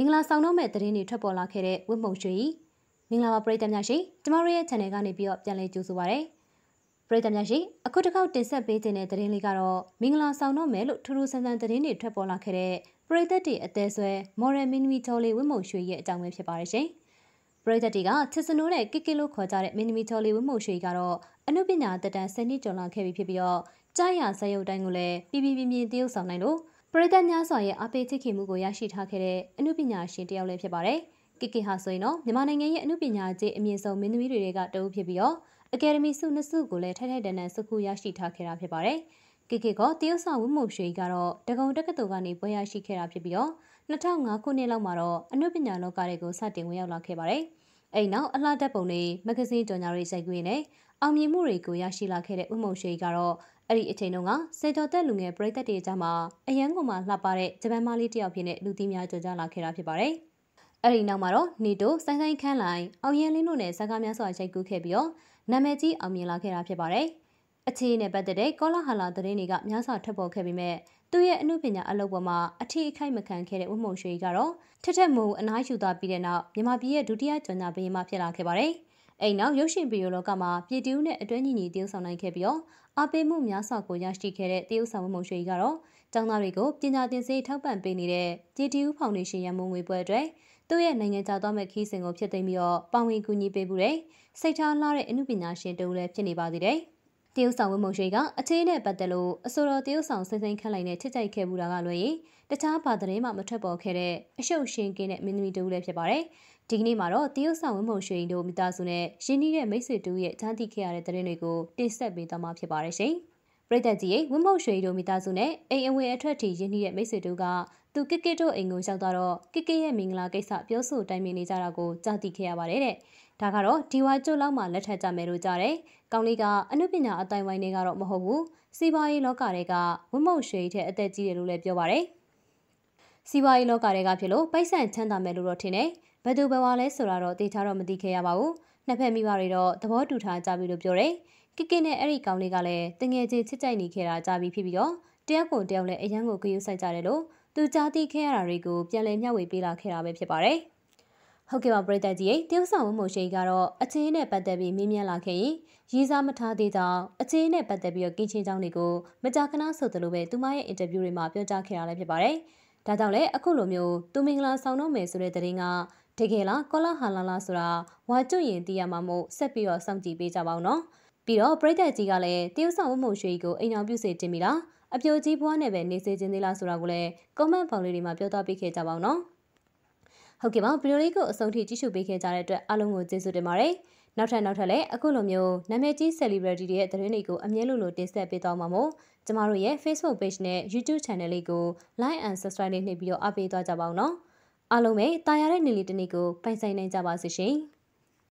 မင်္ဂလာဆောင်တော့မဲ့သတင်းတွေထွက်ပေါ်လာခဲ့တဲ့ဝတ်မုံရွှေကြီးမင်္ဂလာပါပရိသတ်များရှင်ကျမတို့ရဲ့ channel ကနေပြီးတော့ပြန်လည်ကြိုဆိုပါရစေပရိသတ်များရှင်အခုတစ်ခေါက်တင်ဆက်ပေးခြင်းတဲ့သတင်းလေးကတော့မင်္ဂလာဆောင်တော့မယ်လို့ထူးထူးဆန်းဆန်းသတင်းတွေထွက်ပေါ်လာခဲ့တဲ့ပရိသတ်တွေအသေးဆွဲ Moral Minimi ချော်လေးဝတ်မုံရွှေရဲ့အကြောင်းပဲဖြစ်ပါရရှင်ပရိသတ်တွေကချစ်စနိုးတဲ့ကစ်ကစ်လို့ခေါ်ကြတဲ့ Minimi ချော်လေးဝတ်မုံရွှေကတော့အနုပညာတက်တန်း10နှစ်ကျော်လာခဲ့ပြီဖြစ်ပြီးတော့ကြားရဇယုတ်တိုင်းကိုလည်းပြပြပြပြတရုပ်ဆောင်နိုင်လို့ ပရိသတ်များစွာရဲ့အပိတ်ချစ်ခင်မှုကိုရရှိထားခဲ့တဲ့အမှုပညာရှင်တယောက်လည်းဖြစ်ပါတယ်။ကစ်ကစ်ဟာဆိုရင်တော့မြန်မာနိုင်ငံရဲ့အမှုပညာကြီးအမြင့်ဆုံးမင်းသမီးတွေကတအုပ်ဖြစ်ပြီးတော့အကယ်ဒမီဆုနှစ်ဆုကိုလည်းထိုက်ထိုက်တန်တန်ဆုခုရရှိထားခဲ့တာဖြစ်ပါတယ်။ကစ်ကစ်ကတရုတ်ဆောင်ဝတ်မှုရွှေကတော့တကုံတက္ကသိုလ်ကနေပွဲရရှိခဲ့တာဖြစ်ပြီးတော့2005ခုနှစ်လောက်မှာတော့အမှုပညာလောကတွေကိုစတင်ဝင်ရောက်လာခဲ့ပါတယ်။အဲ့နောက်အလှတက်ပုံတွေမဂဇင်းကြော်ညာတွေစိုက်ကွေးနဲ့အောင်မြင်မှုတွေကိုရရှိလာခဲ့တဲ့ဥမုံရွှေကတော့ အဲ့ဒီအချိန်တုန်းကစေတော်သက်လူငယ်ပရိသတ်တွေကြားမှာအရန်ကုန်မှာလှပတဲ့ဂျပန်မလေးတယောက်ဖြစ်တဲ့လူသိများကြော်ကြားလာခဲ့တာဖြစ်ပါတယ်။အဲ့ဒီနောက်မှာတော့နေတိုဆိုင်ဆိုင်ခန်းလိုက်အောင်ရန်လင်းတို့နဲ့ဇာကားများစွာရိုက်ကူးခဲ့ပြီးတော့နာမည်ကြီးအောင်မြင်လာခဲ့တာဖြစ်ပါတယ်။အခြေအနေနဲ့ပတ်သက်တဲ့ကောလာဟာလာသတင်းတွေကများစွာထွက်ပေါ်ခဲ့ပြီးမဲ့သူရဲ့အမှုပညာအလုပ်ပေါ်မှာအထီးအခိုက်မခံခဲ့တဲ့ဝတ်မုံရွှေကတော့ထက်ထက်မုံအနားယူသွားပြီးတဲ့နောက်မြန်မာပြည်ရဲ့ဒုတိယကျော်ညာဘရင်မှဖြစ်လာခဲ့ပါတယ်။အိမ်နောက်ရုပ်ရှင်ဗီဒီယိုလောကမှာပြည်တူးနဲ့အတွဲညီညီတည်ဆောင်နိုင်ခဲ့ပြီးတော့ အားပေးမှုများစွာကိုရရှိခဲ့တဲ့တရုတ်ဆောင်မုံရွှေကတော့ကျောင်းသားတွေကိုပညာသင်စေးထောက်ပံ့ပေးနေတဲ့ GTU Foundation ရမုံငွေပွဲအတွက်သူ့ရဲ့နိုင်ငံခြားသွားမဲ့ခီးစဉ်ကိုဖြစ်သိမ်းပြီးတော့ပါဝင်ကူညီပေးမှုတဲ့စိတ်ထားလှတဲ့အမှုပညာရှင်တူလည်းဖြစ်နေပါသေးတယ်။ တရုတ်ဆောင်ဝင်းမုံရွှေကအခြေနဲ့ပတ်သက်လို့အဆိုတော်တရုတ်ဆောင်စိမ့်စိမ့်ခန့်လိုက်နဲ့ချစ်ကြိုက်ခဲ့မှုတာကလွယ်ရင်တခြားဘာသတင်းမှမထွက်ပေါ်ခဲ့တဲ့အရှုပ်ရှင်ကင်းတဲ့မင်းသမီးတူလည်းဖြစ်ပါတယ်။ဒီကနေ့မှာတော့တရုတ်ဆောင်ဝင်းမုံရွှေတို့မိသားစုနဲ့ရင်းနှီးတဲ့မိတ်ဆွေတူရဲ့ကြားသိခဲ့ရတဲ့သတင်းတွေကိုတင်ဆက်ပေးသွားမှာဖြစ်ပါတယ်ရှင်။ပြည်သက်ကြီးရဲ့ဝင်းမုံရွှေတို့မိသားစုနဲ့အိမ်အဝယ်အထွက်ထီရင်းနှီးတဲ့မိတ်ဆွေတို့ကသူကစ်ကစ်တို့အိမ်ကိုရောက်သွားတော့ကစ်ကစ်ရဲ့မင်္ဂလာကိစ္စပြောဆိုတိုင်ပင်နေကြတာကိုကြားသိခဲ့ရပါတယ်တဲ့။ ဒါကတော့ဒီဝါကျွတ်လောက်မှလက်ထပ်ကြမယ်လို့ကြားတယ်။ကောင်းလေးကအနုပညာအတိုင်းဝိုင်းတွေကတော့မဟုတ်ဘူး။စီးပွားရေးလောကတွေကဝင်းမုံရွှေထဲအသက်ကြီးတယ်လို့လည်းပြောပါတယ်။စီးပွားရေးလောကတွေကဖြစ်လို့ပိုက်ဆံချမ်းသာမယ်လို့တော့ထင်တယ်။ဘယ်သူဘယ်ဝါလဲဆိုတာတော့တေချာတော့မသိခဲ့ရပါဘူး။နှစ်ဖက်မိဘတွေတော့သဘောတူထားကြပြီလို့ပြောတယ်။ကစ်ကစ်နဲ့အဲ့ဒီကောင်လေးကလည်းတငယ်ချင်းချစ်ကြိုက်နေခဲ့တာကြားပြီးဖြစ်ပြီးတော့တယောက်ကိုတယောက်လည်းအရန်ကိုကြွေးဆိုင်ကြတယ်လို့သူကြားသိခဲ့ရတာတွေကိုပြန်လည်မျှဝေပေးလာခဲ့တာပဲဖြစ်ပါတယ်။ ဟုတ်ကဲ့ပါပရိသတ်ကြီးရဲ့တရုတ်ဆောင်ဝမှုရှိကတော့အချင်းနဲ့ပတ်သက်ပြီးမင်းမြန်းလာခဲ့ရင်ရေးစားမထားသေးကြောင်းအချင်းနဲ့ပတ်သက်ပြီးတော့ကင်းချင်းကြောင်းတွေကိုမကြာခဏဆိုသလိုပဲသူမရဲ့အင်တာဗျူးတွေမှာပြောကြားခဲ့တာလည်းဖြစ်ပါတယ်။ဒါကြောင့်လည်းအခုလိုမျိုးသူမင်္ဂလာဆောင်တော့မယ်ဆိုတဲ့သတင်းကတကယ်လားကောလာဟာလာလားဆိုတာဝါကျွရင်သိရမှာမို့ဆက်ပြီးတော့စောင့်ကြည့်ပေးကြပါဦးနော်။ပြီးတော့ပရိသတ်ကြီးကလည်းတရုတ်ဆောင်ဝမှုရှိကိုအိမ်အောင်ပြုစေတင်ပြီလား။အပြိုကြီးဘွားနဲ့ပဲနေစေခြင်းသေးလားဆိုတာကိုလည်း comment ဖောင်လေးတွေမှာပြောသွားပေးခဲ့ကြပါဦးနော် ဟုတ်ကဲ့ပါဗီဒီယိုလေးကိုအဆုံးထိကြည့်ရှုပေးခဲ့ကြတဲ့အတွက်အားလုံးကိုကျေးဇူးတင်ပါတယ်နောက်ထပ်နောက်ထပ်လည်းအခုလိုမျိုးနာမည်ကြီး celebrity တွေရဲ့သတင်းတွေကိုအမြဲလိုလိုတင်ဆက်ပေးသွားမှာမို့ကျမတို့ရဲ့ Facebook page နဲ့ YouTube channel လေးကို like and subscribe လေးနှိပ်ပြီးတော့အားပေးသွားကြပါဦးနော်အားလုံးပဲတာယာတဲ့နေ့လေးတစ်နေ့ကိုပိုင်ဆိုင်နိုင်ကြပါစေရှင်